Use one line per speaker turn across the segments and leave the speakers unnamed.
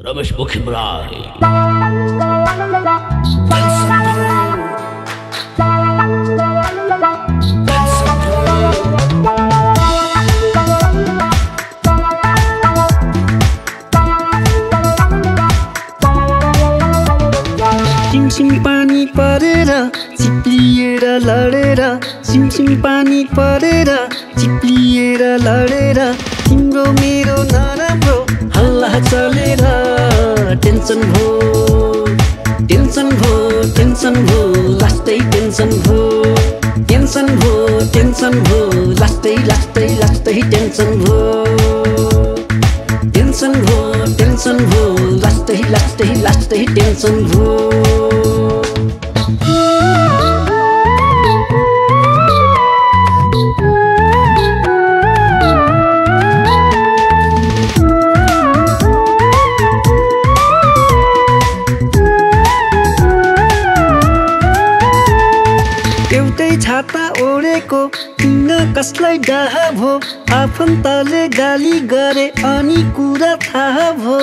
रमेश मुखिमराय।
सिमसिम पानी परेर चिप्लिएर लडेर। सिमसिम पानी परेर चिप्लिएर लडेर। तिम्रो मेरो नराम्रो हल्ला चलेर। टेन्सन भो टेन्सन भो टेन्सन भो लास्टै टेन्सन भो टेन्सन भो टेन्सन भो लास्टै लास्टै लास्टै टेन्सन भो टेन्सन भो टेन्सन भो लास्टै लास्टै लास्टै टेन्सन भो एउटै छाता ओढेको किन कसलाई डाह भो? आफन्तले गाली गरे अनि कुरा थाहा भो?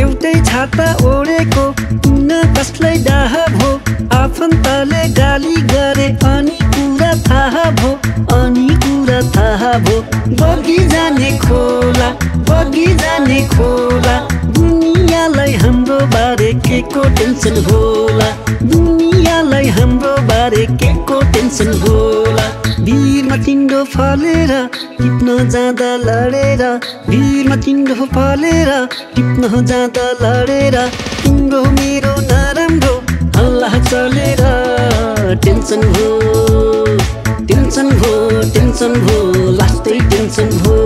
एउटै छाता ओढेको किन कसलाई डाह भो? आफन्तले गाली गरे अनि कुरा थाहा भो? अनि कुरा थाहा भो? बगी जाने खोला बगी जाने खोला दुनियाँलाई हाम्रो बारे के को टेन्सन होला। दुनियाँलाई हाम्रो बारे के को टेन्सन होला। भिरमा तिम्रो फलेर टिप्न जाँदा लडेर भिरमा तिम्रो फलेर टिप्न जाँदा लडेर तिम्रो मेरो नराम्रो हल्ला चलेर। टेन्सन हो टेन्सन भो टेन्सन भो लास्टै टेन्सन भो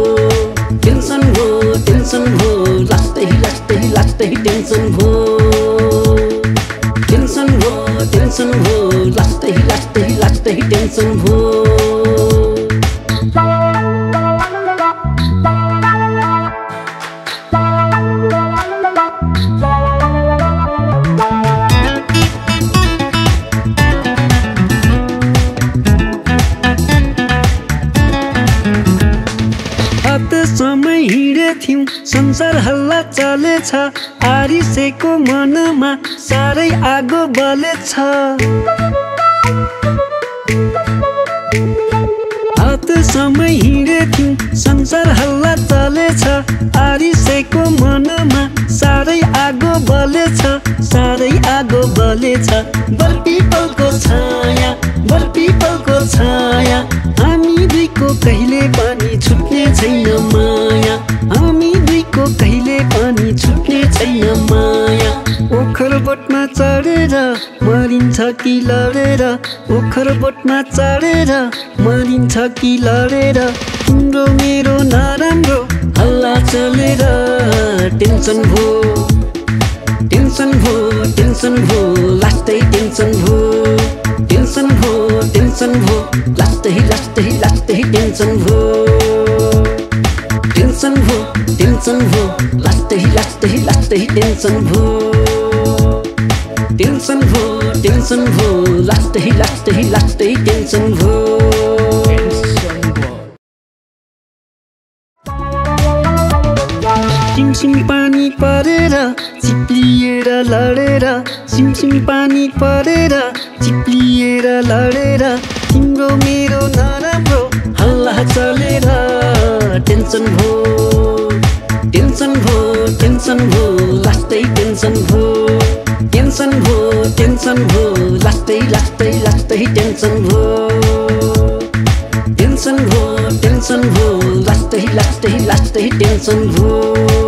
टेन्सन भो टेन्सन भो लास्टै लास्टै लास्टै टेन्सन भो समय हिँडेथ्यौँ संसार हल्ला चलेछ। आरिसेको मनमा साह्रै आगो बलेछ। समय हिँडेथ्यौँ। संसार हल्ला चलेछ। आरिसेको मनमा साह्रै आगो बलेछ। साह्रै आगो बलेछ। बर पिपलको छाया बर पिपलको छाया। हामी दुईको कहिले पनि छुट्ने छैन माया। हामी दुईको कहिले पनि छुट्ने छैन बोटमा चढेर मरिन्छ कि लडेर? ओखर बोटमा चढेर मरिन्छ कि लडेर? तिम्रो मेरो नराम्रो हल्ला चलेर टेन्सन भो। टेन्सन भो टेन्सन भो लास्टै टेन्सन भो। टेन्सन भो टेन्सन भो लास्टै लास्टै लास्टै टेन्सन भो। टेन्सन भो टेन्सन भो लास्टै लास्टै लास्टै टेन्सन भो। टेन्सन भो टेन्सन भो लास्टै लास्टै लास्टै टेन्सन भो सिमसिम पानी परेर चिप्लिएर लडेर सिमसिम पानी परेर चिप्लिएर लडेर तिम्रो मेरो नराम्रो हल्ला चलेर। टेन्सन भो टेन्सन भो टेन्सन भो लास्टै टेन्सन भो टेन्सन भो टेन्सन भो लास्टै लास्टै लास्टै टेन्सन भो टेन्सन भो टेन्सन भो लास्टै लास्टै लास्टै टेन्सन भो